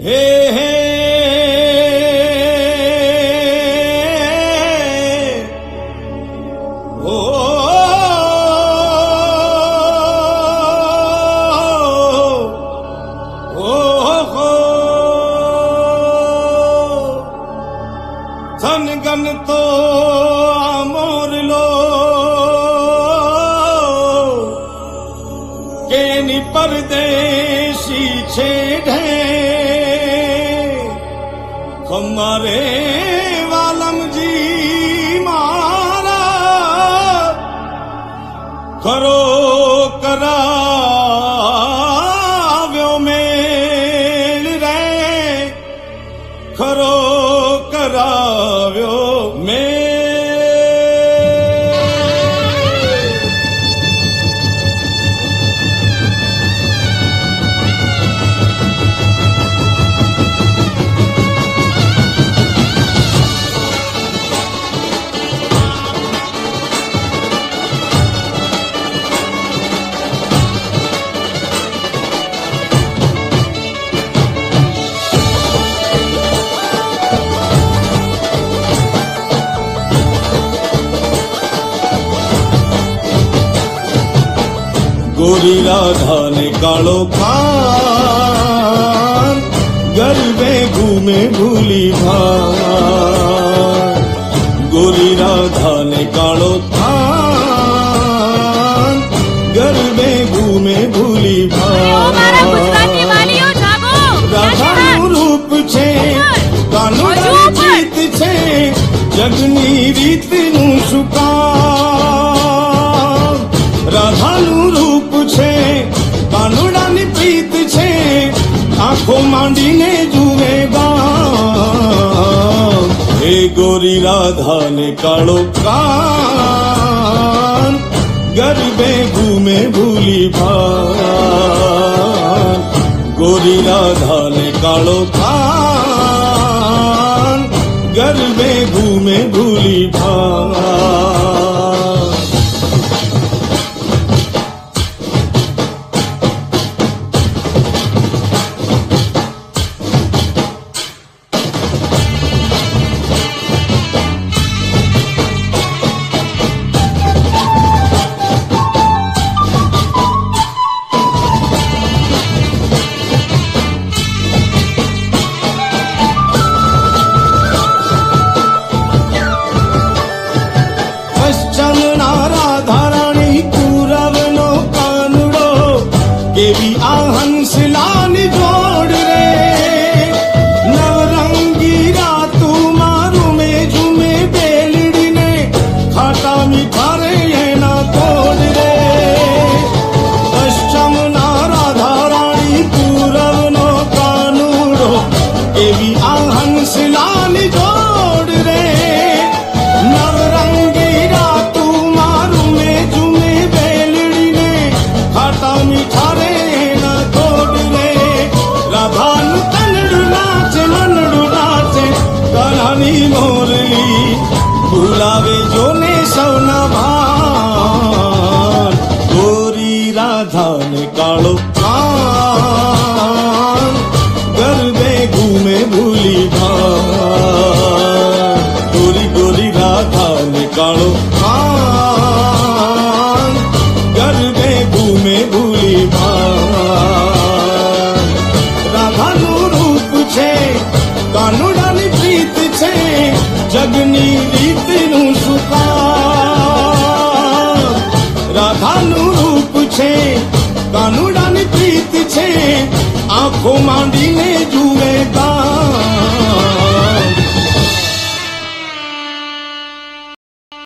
हे तो लो परदेशी छे हमारे वालम जी मारा करो करा मेल रे। खरो कराव्यो मेल ખરો કરાવ્યો મેલ ગોરી રાધા ને કાળો ખાન ગરબે ઘૂમે ભૂલી ભાન ગોરી રાધા ને કાળો ખાન ગરબે ઘૂમે ભૂલી ઓ મારા ગુજરાતી ભાન વાલીઓ જાગો રાધાનું રૂપ છે કાનુડાની હજુ પણ. જીત છે જગની રીતનું શું गोरी राधा ने कालो कान, गरीबे घूमे भूली भान। गोरी राधा ने कालो कान, गरीबे घूमे भूली भान। धान कालो आ हाँ। आंखों मांडी में